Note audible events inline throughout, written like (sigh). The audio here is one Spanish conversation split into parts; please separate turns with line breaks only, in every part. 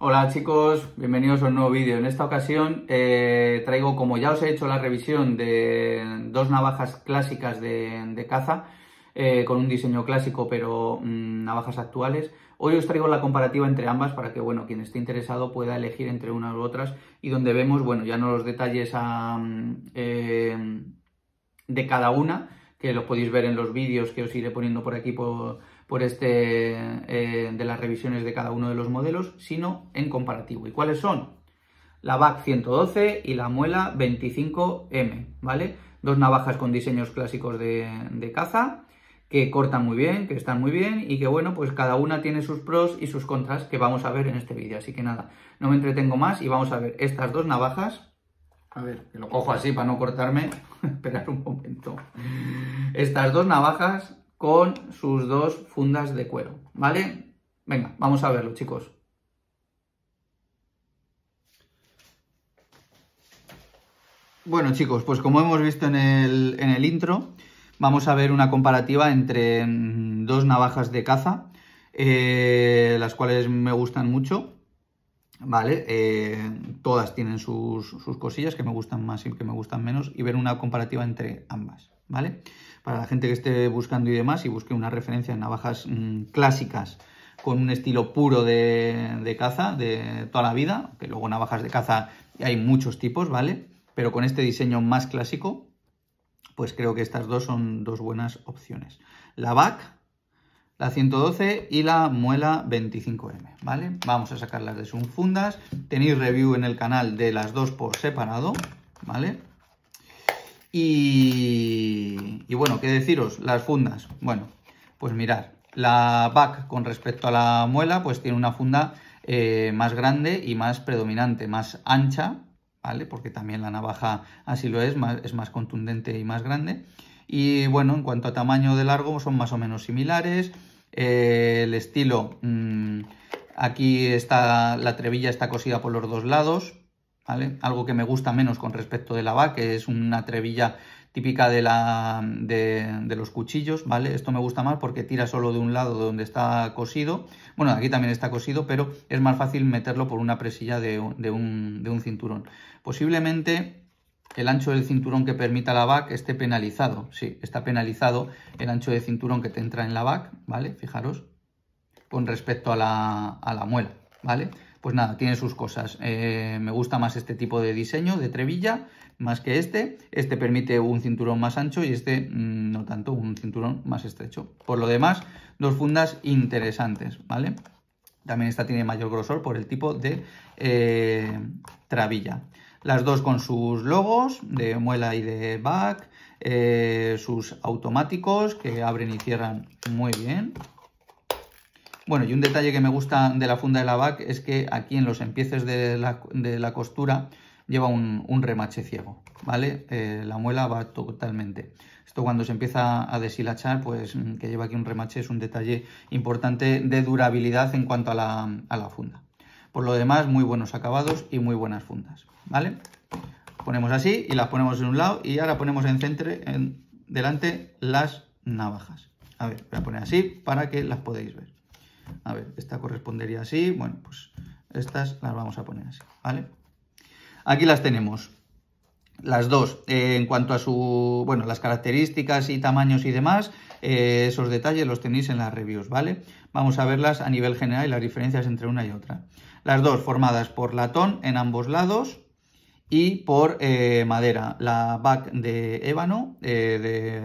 Hola chicos, bienvenidos a un nuevo vídeo. En esta ocasión eh, traigo, como ya os he hecho la revisión de dos navajas clásicas de, caza, eh, con un diseño clásico pero mm, navajas actuales, hoy os traigo la comparativa entre ambas para que bueno, quien esté interesado pueda elegir entre unas u otras y donde vemos, bueno, ya no los detalles eh, de cada una, que los podéis ver en los vídeos que os iré poniendo por aquí por por este eh, de las revisiones de cada uno de los modelos, sino en comparativo. ¿Y cuáles son? La VAC 112 y la muela 25M, ¿vale? Dos navajas con diseños clásicos de, caza, que cortan muy bien, que están muy bien y que bueno, pues cada una tiene sus pros y sus contras que vamos a ver en este vídeo. Así que nada, no me entretengo más y vamos a ver estas dos navajas. A ver, que lo cojo así para no cortarme. (laughs) Esperar un momento. Estas dos navajas con sus dos fundas de cuero, ¿vale? Venga, vamos a verlo, chicos. Bueno, chicos, pues como hemos visto en el, intro, vamos a ver una comparativa entre mm, dos navajas de caza, eh, las cuales me gustan mucho, ¿vale? Eh, todas tienen sus, sus, cosillas que me gustan más y que me gustan menos, y ver una comparativa entre ambas, ¿vale? para la gente que esté buscando y demás y busque una referencia en navajas mm, clásicas con un estilo puro de, caza de toda la vida, que luego navajas de caza hay muchos tipos, ¿vale? Pero con este diseño más clásico, pues creo que estas dos son dos buenas opciones. La VAC, la 112 y la muela 25M, ¿vale? Vamos a sacarlas de sus fundas. Tenéis review en el canal de las dos por separado, ¿vale? Y, bueno, ¿qué deciros? Las fundas. Bueno, pues mirar, la back con respecto a la muela, pues tiene una funda eh, más grande y más predominante, más ancha, ¿vale? Porque también la navaja así lo es, es más contundente y más grande. Y bueno, en cuanto a tamaño de largo, son más o menos similares. Eh, el estilo, mm, aquí está la trevilla está cosida por los dos lados, algo que me gusta menos con respecto de la VA, que es una trevilla típica de, la, de, los cuchillos, ¿vale? Esto me gusta más porque tira solo de un lado donde está cosido. Bueno, aquí también está cosido, pero es más fácil meterlo por una presilla de, un, cinturón. Posiblemente el ancho del cinturón que permita la VAC esté penalizado. Sí, está penalizado el ancho de cinturón que te entra en la VAC, ¿vale? Fijaros, con respecto a la, a la muela, ¿vale? Pues nada, tiene sus cosas. Eh, me gusta más este tipo de diseño de trebilla, más que este. Este permite un cinturón más ancho y este mm, no tanto, un cinturón más estrecho. Por lo demás, dos fundas interesantes, ¿vale? También esta tiene mayor grosor por el tipo de eh, trabilla. Las dos con sus logos de muela y de back, eh, sus automáticos que abren y cierran muy bien. Bueno, y un detalle que me gusta de la funda de la VAC es que aquí en los empieces de la, costura lleva un, remache ciego, ¿vale? Eh, la muela va totalmente. Esto cuando se empieza a deshilachar, pues mm, que lleva aquí un remache es un detalle importante de durabilidad en cuanto a la, funda. Por lo demás, muy buenos acabados y muy buenas fundas, ¿vale? Ponemos así y las ponemos en un lado y ahora ponemos en centro, en, delante las navajas. A ver, voy a poner así para que las podáis ver. A ver, esta correspondería así. Bueno, pues estas las vamos a poner así, ¿vale? Aquí las tenemos. Las dos, eh, en cuanto a su, bueno, las características y tamaños y demás, eh, esos detalles los tenéis en las reviews, ¿vale? Vamos a verlas a nivel general y las diferencias entre una y otra. Las dos formadas por latón en ambos lados, y por eh, madera, la back de ébano eh,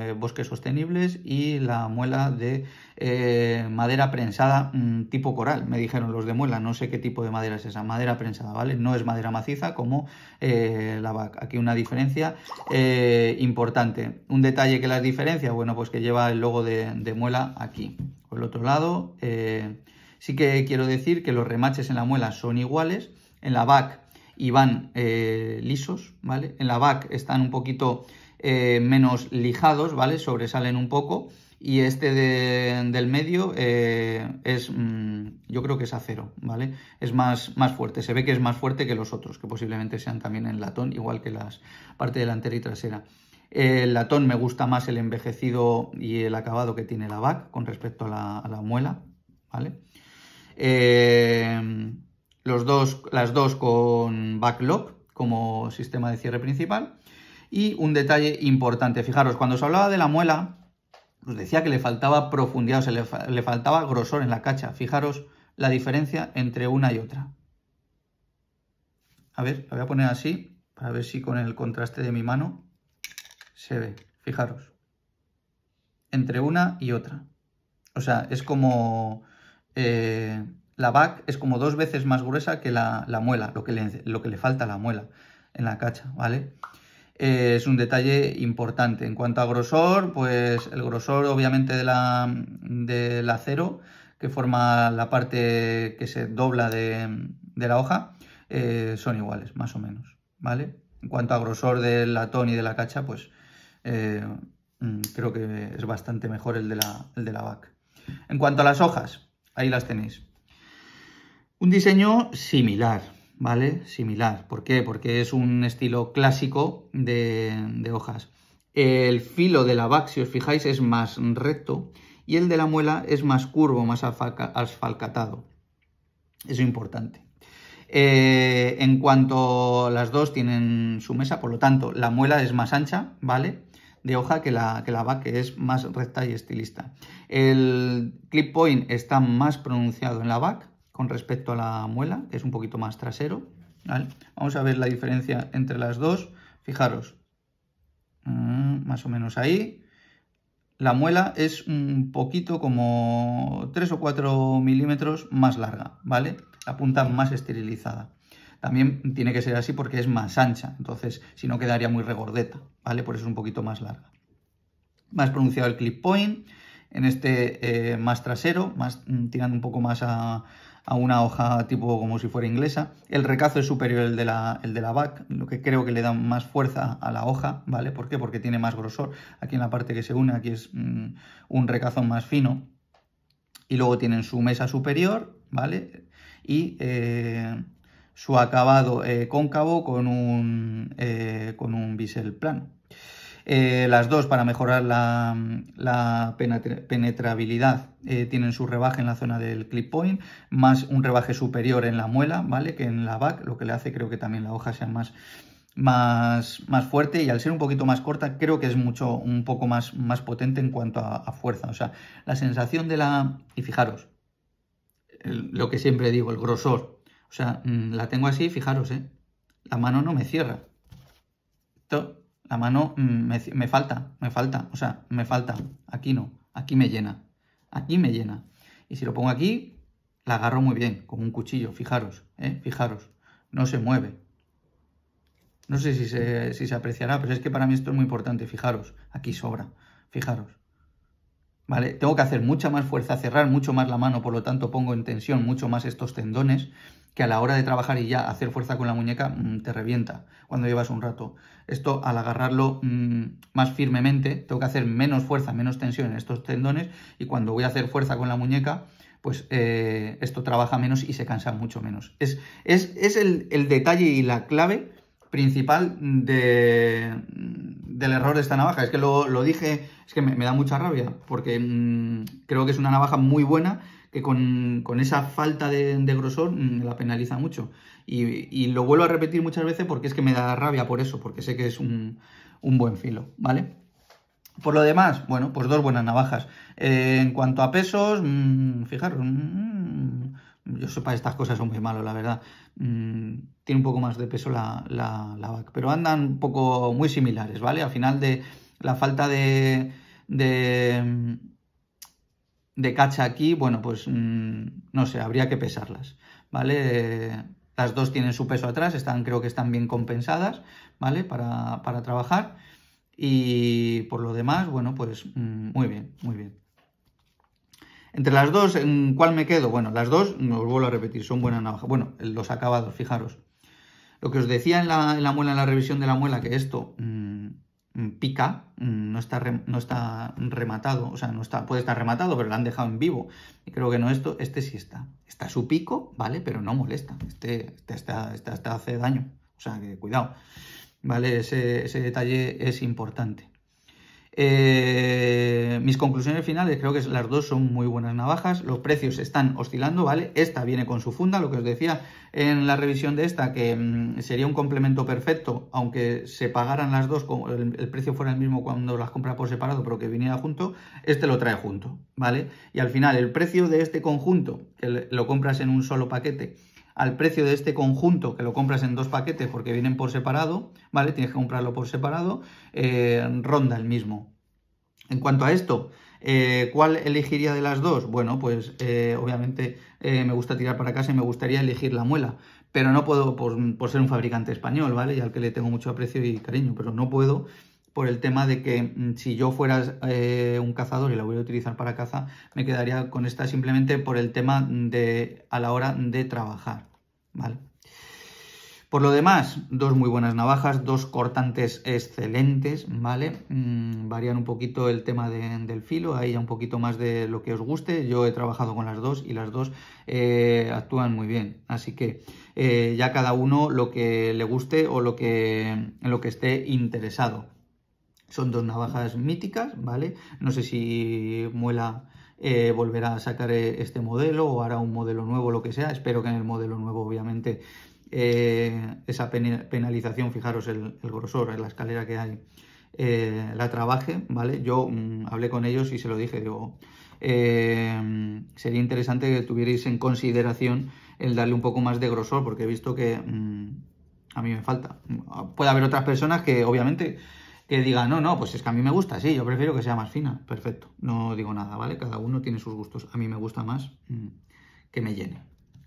de bosques sostenibles y la muela de eh, madera prensada mm, tipo coral, me dijeron los de muela, no sé qué tipo de madera es esa, madera prensada, ¿vale? No es madera maciza como la back, aquí una diferencia importante. Un detalle que las diferencia, bueno, pues que lleva el logo de, de muela aquí. Por el otro lado, sí que quiero decir que los remaches en la muela son iguales, en la back y van eh, lisos, ¿vale? En la back están un poquito eh, menos lijados, ¿vale? Sobresalen un poco y este del medio eh, es, mm, yo creo que es acero, ¿vale? Es más, más fuerte, se ve que es más fuerte que los otros, que posiblemente sean también en latón, igual que las parte delantera y trasera. El latón me gusta más el envejecido y el acabado que tiene la back con respecto a la, a la muela, ¿vale? Los dos, las dos con backlock como sistema de cierre principal. Y un detalle importante, fijaros, cuando se hablaba de la muela, os decía que le faltaba profundidad, o sea, le, le faltaba grosor en la cacha. Fijaros la diferencia entre una y otra. A ver, la voy a poner así, para ver si con el contraste de mi mano se ve. Fijaros. Entre una y otra. O sea, es como... Eh, la back es como dos veces más gruesa que la, muela, lo que, le, falta a la muela en la cacha, ¿vale? Eh, es un detalle importante. En cuanto a grosor, pues el grosor obviamente de la, del acero que forma la parte que se dobla de, la hoja eh, son iguales, más o menos, ¿vale? En cuanto a grosor del latón y de la cacha, pues eh, mm, creo que es bastante mejor el de, la, el de la. En cuanto a las hojas, ahí las tenéis. Un diseño similar, ¿vale? Similar. ¿Por qué? Porque es un estilo clásico de, hojas. El filo de la back, si os fijáis, es más recto y el de la muela es más curvo, más asfalcatado. Eso es importante. Eh, en cuanto las dos tienen su mesa, por lo tanto, la muela es más ancha, ¿vale? De hoja que la, que la que es más recta y estilista. El clip point está más pronunciado en la back, con respecto a la muela, que es un poquito más trasero. Vamos a ver la diferencia entre las dos. Fijaros, mm, más o menos ahí. La muela es un poquito como 3 o 4 milímetros más larga, ¿vale? La punta más esterilizada. También tiene que ser así porque es más ancha, entonces si no quedaría muy regordeta, ¿vale? Por eso es un poquito más larga. Más pronunciado el clip point, en este eh, más trasero, más mm, tirando un poco más a, a una hoja tipo como si fuera inglesa. El recazo es superior al de la, el de la back, lo que creo que le da más fuerza a la hoja, ¿vale? ¿Por qué? Porque tiene más grosor. Aquí en la parte que se une, aquí es mm, un recazo más fino. Y luego tienen su mesa superior, ¿vale? Y eh, su acabado eh, cóncavo con un, eh, con un bisel plano. Eh, las dos, para mejorar la, penetrabilidad, eh, tienen su rebaje en la zona del clip point, más un rebaje superior en la muela, ¿vale? Que en la back, lo que le hace creo que también la hoja sea más, más, más fuerte y al ser un poquito más corta creo que es mucho, un poco más, más potente en cuanto a, fuerza. O sea, la sensación de la... Y fijaros, lo que siempre digo, el grosor. O sea, mm, la tengo así, fijaros, ¿eh? La mano no me cierra. La mano mm, me, falta, me falta, o sea, me falta. Aquí no, aquí me llena, aquí me llena. Y si lo pongo aquí, la agarro muy bien, como un cuchillo, fijaros, ¿eh? fijaros, no se mueve. No sé si se, si se apreciará, pero es que para mí esto es muy importante, fijaros, aquí sobra, fijaros. ¿Vale? Tengo que hacer mucha más fuerza, cerrar mucho más la mano, por lo tanto pongo en tensión mucho más estos tendones que a la hora de trabajar y ya hacer fuerza con la muñeca mm, te revienta cuando llevas un rato. Esto al agarrarlo mm, más firmemente tengo que hacer menos fuerza, menos tensión en estos tendones y cuando voy a hacer fuerza con la muñeca pues eh, esto trabaja menos y se cansa mucho menos. Es, es, el, detalle y la clave principal de, del error de esta navaja. Es que lo, lo dije, es que me, da mucha rabia porque mm, creo que es una navaja muy buena que con, esa falta de, grosor mm, la penaliza mucho. Y, lo vuelvo a repetir muchas veces porque es que me da rabia por eso, porque sé que es un, buen filo, ¿vale? Por lo demás, bueno, pues dos buenas navajas. Eh, en cuanto a pesos, mm, fijaros, mm, yo sé para estas cosas son muy malos, la verdad. tiene un poco más de peso la, la, la VAC, pero andan un poco muy similares, ¿vale? Al final de la falta de, de de cacha aquí, bueno, pues mm, no sé, habría que pesarlas, ¿vale? las dos tienen su peso atrás, están, creo que están bien compensadas, ¿vale? Para, trabajar. Y por lo demás, bueno, pues mm, muy bien, muy bien. Entre las dos, ¿en cuál me quedo? Bueno, las dos, os vuelvo a repetir, son buenas navajas. Bueno, los acabados, fijaros. Lo que os decía en la, en la muela, en la revisión de la muela, que esto Mm, pica, mm, no está, no está rematado, o sea, no está, puede estar rematado, pero lo han dejado en vivo. Y creo que no esto, este sí está. Está su pico, ¿vale? Pero no molesta. Este, este, este, hace daño. O sea, que cuidado. ¿Vale? Ese, detalle es importante. Eh, mis conclusiones finales, creo que las dos son muy buenas navajas, los precios están oscilando, ¿vale? Esta viene con su funda, lo que os decía en la revisión de esta, que mm, sería un complemento perfecto, aunque se pagaran las dos, el, el, precio fuera el mismo cuando las compra por separado, pero que viniera junto, este lo trae junto, ¿vale? Y al final el precio de este conjunto, que lo compras en un solo paquete, al precio de este conjunto que lo compras en dos paquetes porque vienen por separado, ¿vale? Tienes que comprarlo por separado, eh, ronda el mismo. En cuanto a esto, eh, ¿cuál elegiría de las dos? Bueno, pues eh, obviamente me gusta tirar para casa y me gustaría elegir la muela, pero no puedo por, por, ser un fabricante español, ¿vale? Y al que le tengo mucho aprecio y cariño, pero no puedo por el tema de que mm, si yo fuera eh, un cazador y la voy a utilizar para caza, me quedaría con esta simplemente por el tema de a la hora de trabajar, ¿vale? Por lo demás, dos muy buenas navajas, dos cortantes excelentes, ¿vale? Mm, varían un poquito el tema del filo, ahí ya un poquito más de lo que os guste. Yo he trabajado con las dos y las dos eh, actúan muy bien, así que eh, ya cada uno lo que le guste o lo que, lo que esté interesado. Son dos navajas míticas, ¿vale? No sé si Muela eh, volverá a sacar eh, este modelo o hará un modelo nuevo, lo que sea. Espero que en el modelo nuevo, obviamente, eh, esa penalización, fijaros el, grosor, en la escalera que hay, la trabaje, ¿vale? Yo mm, hablé con ellos y se lo dije, digo, sería interesante que tuvierais en consideración el darle un poco más de grosor, porque he visto que mm, a mí me falta. Puede haber otras personas que, obviamente, que diga, no, no, pues es que a mí me gusta, sí, yo prefiero que sea más fina. Perfecto, no digo nada, ¿vale? Cada uno tiene sus gustos. A mí me gusta más mm, que me llene,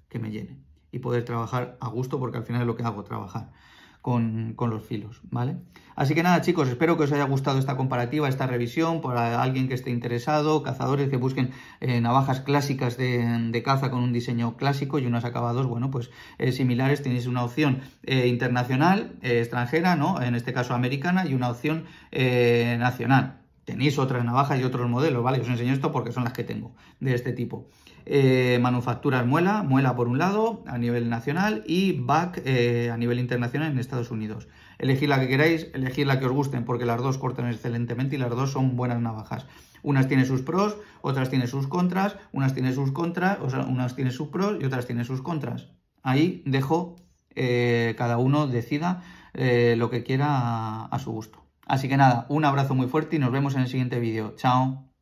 que me llene. Y poder trabajar a gusto, porque al final es lo que hago, trabajar con, los filos, ¿vale? Así que nada, chicos, espero que os haya gustado esta comparativa, esta revisión, para alguien que esté interesado, cazadores que busquen eh, navajas clásicas de, caza con un diseño clásico y unos acabados, bueno, pues eh, similares. Tenéis una opción eh, internacional, extranjera, ¿no? En este caso americana, y una opción nacional. Tenéis otras navajas y otros modelos, ¿vale? Os enseño esto porque son las que tengo de este tipo. Eh, manufacturas muela, muela por un lado a nivel nacional y back eh, a nivel internacional en Estados Unidos. Elegid la que queráis, elegid la que os gusten porque las dos cortan excelentemente y las dos son buenas navajas. Unas tienen sus pros, otras tienen sus contras, unas tienen sus contras, o sea, unas tienen sus pros y otras tienen sus contras. Ahí dejo eh, cada uno decida lo que quiera a su gusto. Así que nada, un abrazo muy fuerte y nos vemos en el siguiente vídeo. Chao.